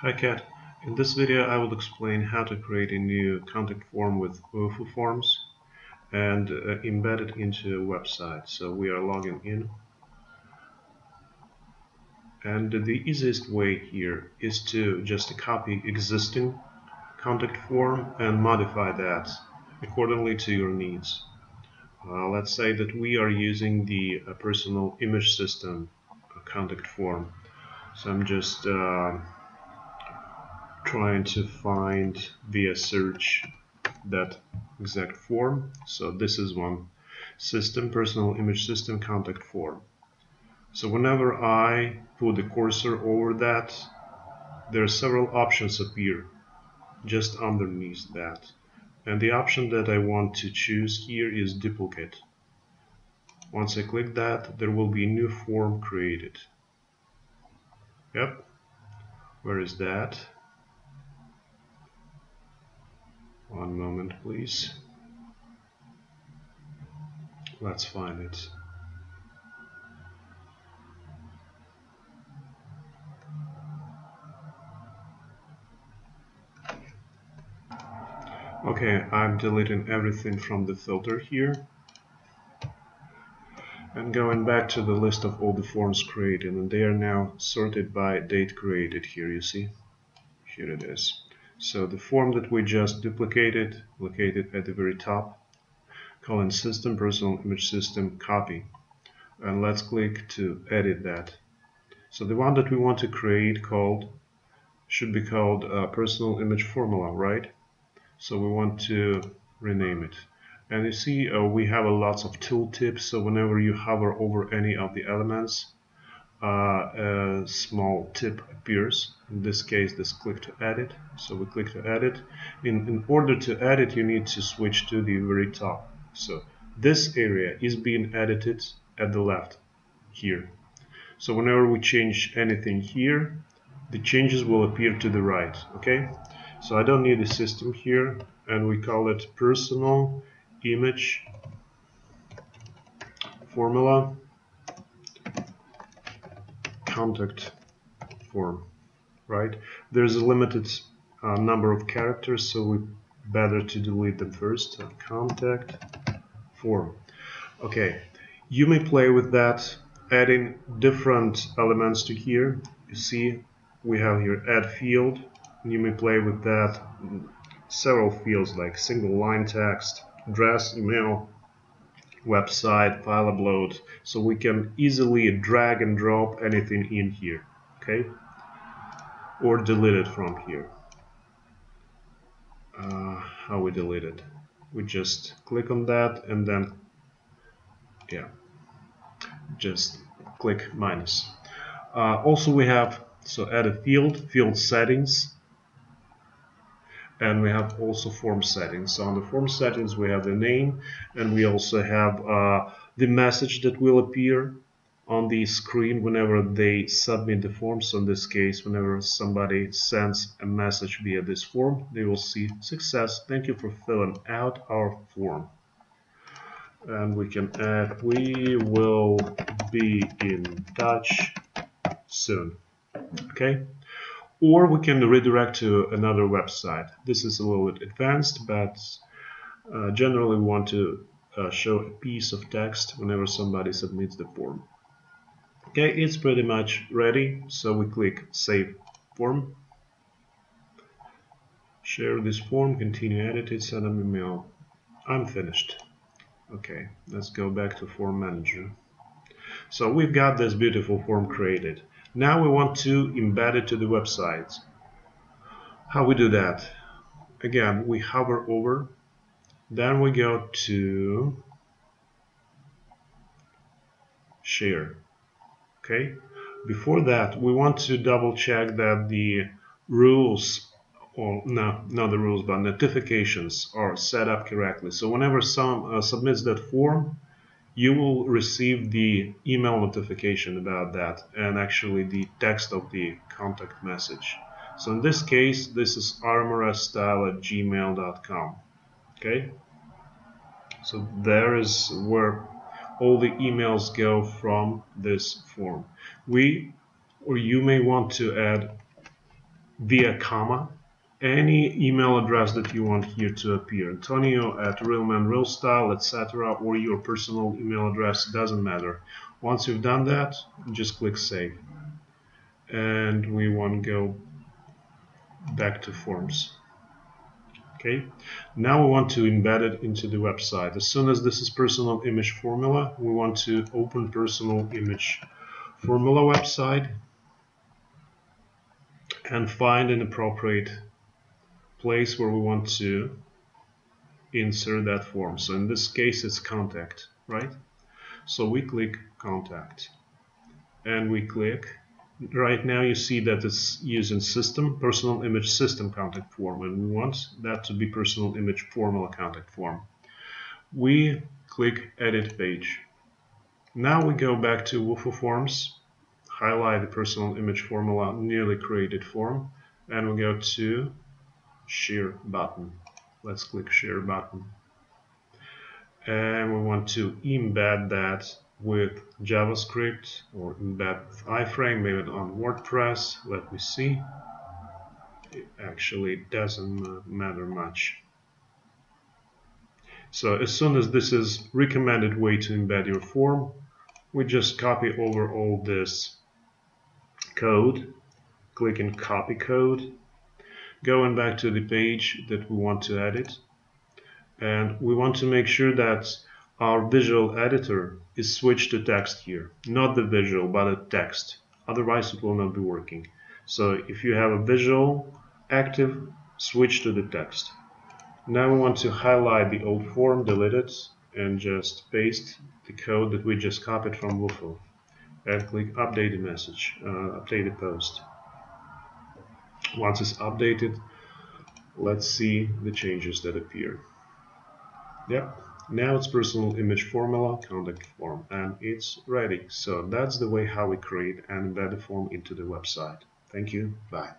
Hi Kat, in this video I will explain how to create a new contact form with Wufoo forms and uh, embed it into a website. So we are logging in and the easiest way here is to just copy existing contact form and modify that accordingly to your needs. Uh, let's say that we are using the uh, personal image system contact form. So I'm just uh, trying to find via search that exact form. So this is one system, personal image system contact form. So whenever I put the cursor over that, there are several options appear just underneath that. And the option that I want to choose here is duplicate. Once I click that, there will be a new form created. Yep. Where is that? One moment, please. Let's find it. Okay, I'm deleting everything from the filter here and going back to the list of all the forms created and they are now sorted by date created here you see here it is so the form that we just duplicated located at the very top colon system personal image system copy. And let's click to edit that. So the one that we want to create called should be called uh, personal image formula right? So we want to rename it. And you see uh, we have a lots of tooltips so whenever you hover over any of the elements a small tip appears. In this case this click to edit. So we click to edit. In, in order to edit you need to switch to the very top. So this area is being edited at the left here. So whenever we change anything here the changes will appear to the right okay? So I don't need a system here and we call it personal image formula contact form right? There's a limited uh, number of characters so we better to delete them first. So contact form. Okay you may play with that adding different elements to here. You see we have here add field. And you may play with that several fields like single line text address, email, website, file upload. So we can easily drag and drop anything in here, okay? Or delete it from here. Uh, how we delete it? We just click on that and then, yeah, just click minus. Uh, also we have, so add a field, field settings, and we have also form settings. So on the form settings we have the name and we also have uh, the message that will appear on the screen whenever they submit the form. So in this case, whenever somebody sends a message via this form, they will see success. Thank you for filling out our form. And we can add, we will be in touch soon. Okay or we can redirect to another website. This is a little bit advanced, but uh, generally we want to uh, show a piece of text whenever somebody submits the form. Okay, it's pretty much ready, so we click Save Form. Share this form, continue edit send an email. I'm finished. Okay, let's go back to Form Manager. So we've got this beautiful form created. Now we want to embed it to the website. How we do that? Again, we hover over, then we go to share. Okay. Before that, we want to double check that the rules or no, not the rules, but notifications are set up correctly. So whenever someone uh, submits that form, you will receive the email notification about that and actually the text of the contact message. So in this case, this is armorstyle at gmail.com. Okay, so there is where all the emails go from this form. We or you may want to add via comma any email address that you want here to appear. Antonio at realman real style etc or your personal email address doesn't matter. Once you've done that just click save. And we want to go back to forms. Okay? Now we want to embed it into the website. As soon as this is personal image formula we want to open personal image formula website and find an appropriate place where we want to insert that form. So in this case it's contact right? So we click contact. And we click. Right now you see that it's using system personal image system contact form and we want that to be personal image formula contact form. We click edit page. Now we go back to Wufoo Forms highlight the personal image formula newly created form and we go to share button let's click share button and we want to embed that with JavaScript or embed with iframe, maybe on WordPress. Let me see. It actually doesn't matter much. So as soon as this is recommended way to embed your form, we just copy over all this code, click in copy code, going back to the page that we want to edit, and we want to make sure that our visual editor is switched to text here. Not the visual, but the text. Otherwise it will not be working. So if you have a visual active, switch to the text. Now we want to highlight the old form, delete it, and just paste the code that we just copied from Wufoo. And click update the message, uh, update the post. Once it's updated, let's see the changes that appear. Yep, now it's personal image formula contact form and it's ready. So that's the way how we create and embed the form into the website. Thank you. Bye.